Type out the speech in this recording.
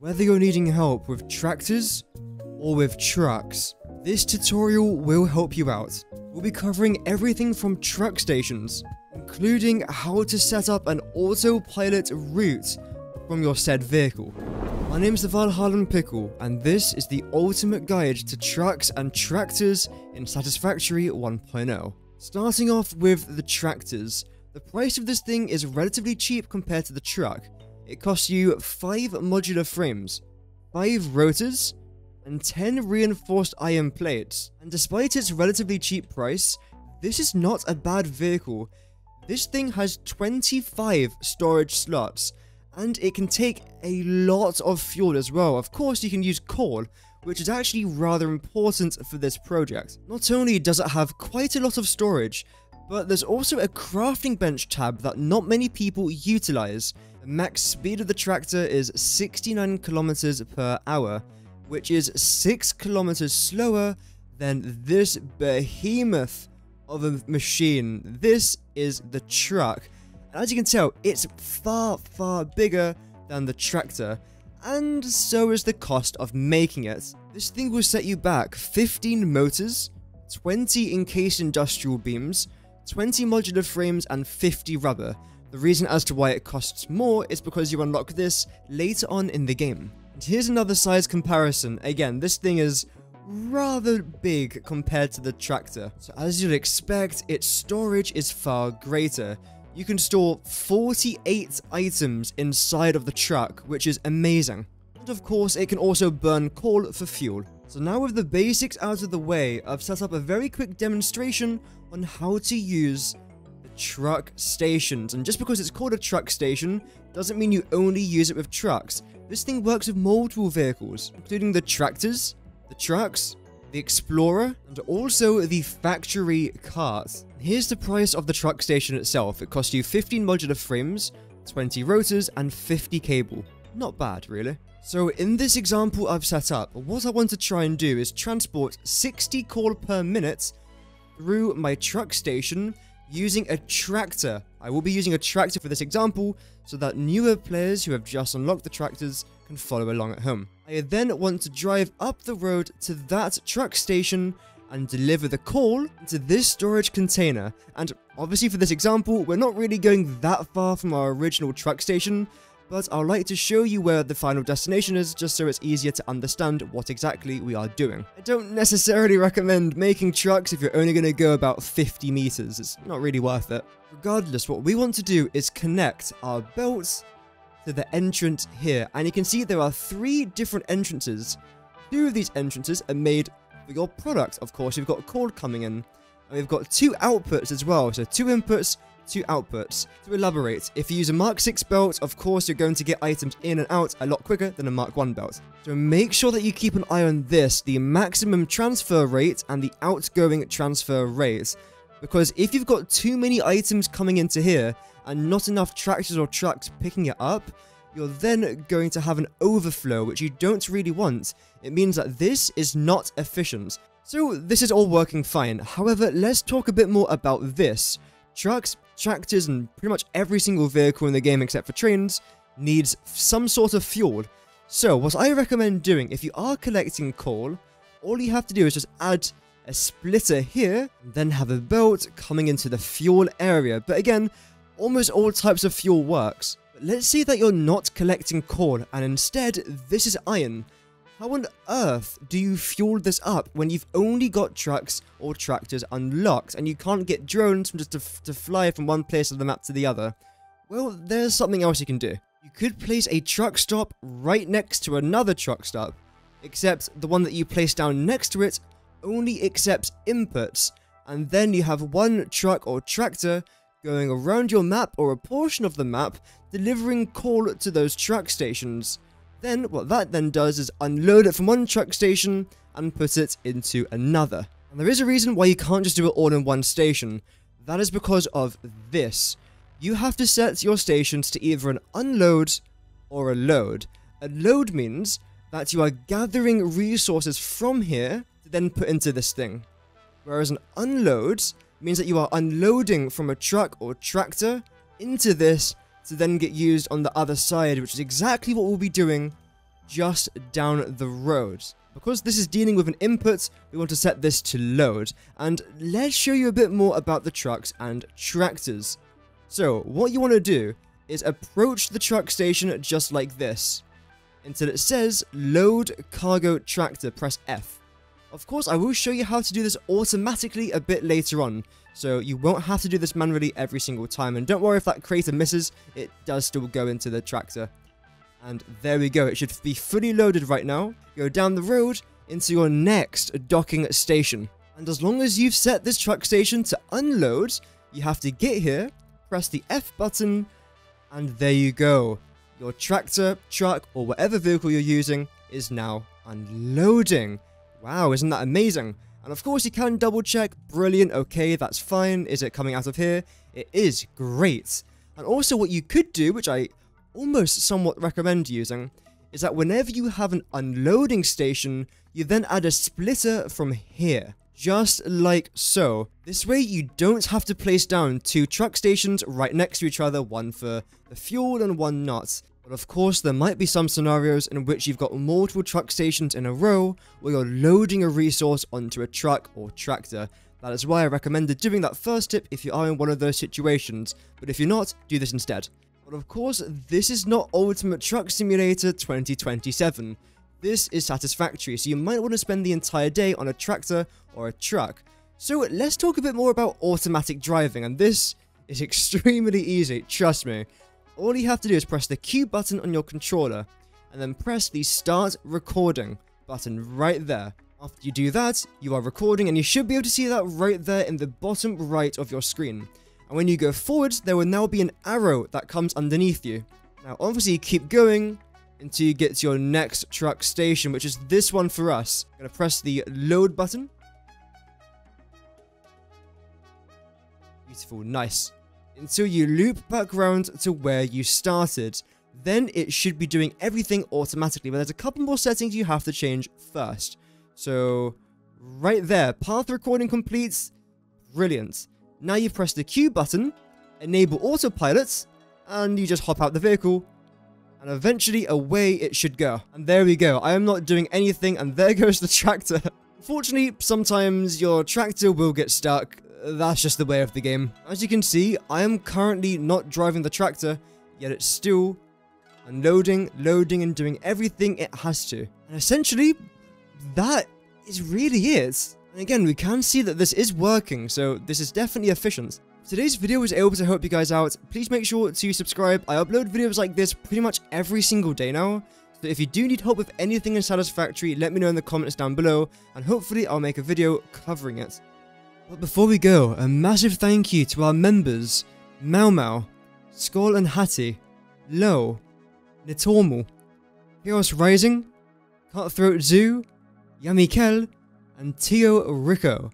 Whether you're needing help with tractors or with trucks, this tutorial will help you out. We'll be covering everything from truck stations, including how to set up an autopilot route from your said vehicle. My name's the Valhallan Pickle, and this is the ultimate guide to trucks and tractors in Satisfactory 1.0. Starting off with the tractors, the price of this thing is relatively cheap compared to the truck. It costs you 5 modular frames, 5 rotors, and 10 reinforced iron plates. And despite its relatively cheap price, this is not a bad vehicle. This thing has 25 storage slots, and it can take a lot of fuel as well. Of course, you can use coal, which is actually rather important for this project. Not only does it have quite a lot of storage, but there's also a crafting bench tab that not many people utilize. The max speed of the tractor is 69 kilometers per hour, which is 6 kilometers slower than this behemoth of a machine. This is the truck. And as you can tell, it's far, far bigger than the tractor, and so is the cost of making it. This thing will set you back 15 motors, 20 encased industrial beams, 20 modular frames, and 50 rubber. The reason as to why it costs more is because you unlock this later on in the game. And here's another size comparison. Again, this thing is rather big compared to the tractor. So as you'd expect, its storage is far greater. You can store 48 items inside of the truck, which is amazing. And of course, it can also burn coal for fuel. So now with the basics out of the way, I've set up a very quick demonstration on how to use the truck stations. And just because it's called a truck station, doesn't mean you only use it with trucks. This thing works with multiple vehicles, including the tractors, the trucks, the Explorer, and also the factory cart. Here's the price of the truck station itself. It costs you 15 modular frames, 20 rotors, and 50 cable. Not bad, really. So in this example I've set up, what I want to try and do is transport 60 coal per minute through my truck station using a tractor. I will be using a tractor for this example so that newer players who have just unlocked the tractors can follow along at home. I then want to drive up the road to that truck station and deliver the coal into this storage container. And obviously for this example, we're not really going that far from our original truck station, but I'd like to show you where the final destination is just so it's easier to understand what exactly we are doing. I don't necessarily recommend making trucks if you're only going to go about 50 meters, it's not really worth it. Regardless, what we want to do is connect our belts to the entrance here, and you can see there are three different entrances. Two of these entrances are made for your product, of course, you've got coal coming in, and we've got two outputs as well, so two inputs, two outputs. To elaborate, if you use a Mark 6 belt, of course you're going to get items in and out a lot quicker than a Mark 1 belt. So make sure that you keep an eye on this, the maximum transfer rate and the outgoing transfer rate. Because if you've got too many items coming into here, and not enough tractors or trucks picking it up, you're then going to have an overflow, which you don't really want. It means that this is not efficient. So this is all working fine. However, let's talk a bit more about this. Trucks, tractors, and pretty much every single vehicle in the game except for trains needs some sort of fuel. So what I recommend doing, if you are collecting coal, all you have to do is just add a splitter here, then have a belt coming into the fuel area. But again, almost all types of fuel works. But let's say that you're not collecting coal, and instead this is iron. How on earth do you fuel this up when you've only got trucks or tractors unlocked and you can't get drones from just to, to fly from one place of the map to the other? Well, there's something else you can do. You could place a truck stop right next to another truck stop, except the one that you place down next to it only accepts inputs, and then you have one truck or tractor going around your map or a portion of the map, delivering coal to those truck stations. Then, what that then does is unload it from one truck station and put it into another. And there is a reason why you can't just do it all in one station. That is because of this. You have to set your stations to either an unload or a load. A load means that you are gathering resources from here to then put into this thing. Whereas an unload means that you are unloading from a truck or tractor into this to then get used on the other side, which is exactly what we'll be doing just down the road. Because this is dealing with an input, we want to set this to load. And let's show you a bit more about the trucks and tractors. So, what you want to do is approach the truck station just like this. Until it says load cargo tractor, press F. Of course, I will show you how to do this automatically a bit later on, so you won't have to do this manually every single time. And don't worry if that crater misses, it does still go into the tractor. And there we go, it should be fully loaded right now. Go down the road into your next docking station. And as long as you've set this truck station to unload, you have to get here, press the F button, and there you go. Your tractor, truck, or whatever vehicle you're using is now unloading. Wow, isn't that amazing? And of course you can double check, brilliant, okay, that's fine. Is it coming out of here? It is, great. And also what you could do, which I almost somewhat recommend using, is that whenever you have an unloading station, you then add a splitter from here. Just like so. This way you don't have to place down two truck stations right next to each other, one for the fuel and one not. But of course, there might be some scenarios in which you've got multiple truck stations in a row where you're loading a resource onto a truck or tractor. That is why I recommended doing that first tip if you are in one of those situations, but if you're not, do this instead. But of course, this is not Ultimate Truck Simulator 2027. This is Satisfactory, so you might want to spend the entire day on a tractor or a truck. So let's talk a bit more about automatic driving, and this is extremely easy, trust me. All you have to do is press the Q button on your controller, and then press the Start Recording button right there. After you do that, you are recording, and you should be able to see that right there in the bottom right of your screen. And when you go forward, there will now be an arrow that comes underneath you. Now, obviously, keep going until you get to your next truck station, which is this one for us. I'm to press the load button. Beautiful, nice. Until you loop back around to where you started. Then it should be doing everything automatically, but there's a couple more settings you have to change first. So, right there, path recording completes. Brilliant. Now you press the Q button, enable autopilot, and you just hop out the vehicle, and eventually away it should go. And there we go, I am not doing anything, and there goes the tractor. Fortunately, sometimes your tractor will get stuck, that's just the way of the game. As you can see, I am currently not driving the tractor, yet it's still unloading, loading, and doing everything it has to. And essentially, that is really it. And again, we can see that this is working, so this is definitely efficient. Today's video was able to help you guys out, please make sure to subscribe. I upload videos like this pretty much every single day now. So if you do need help with anything in Satisfactory, let me know in the comments down below, and hopefully I'll make a video covering it. But before we go, a massive thank you to our members, Mau Mau, Skull and Hattie, Low, Nitormal, Heroes Rising, Cutthroat Zoo, Yummy Kel, and Tio Rico.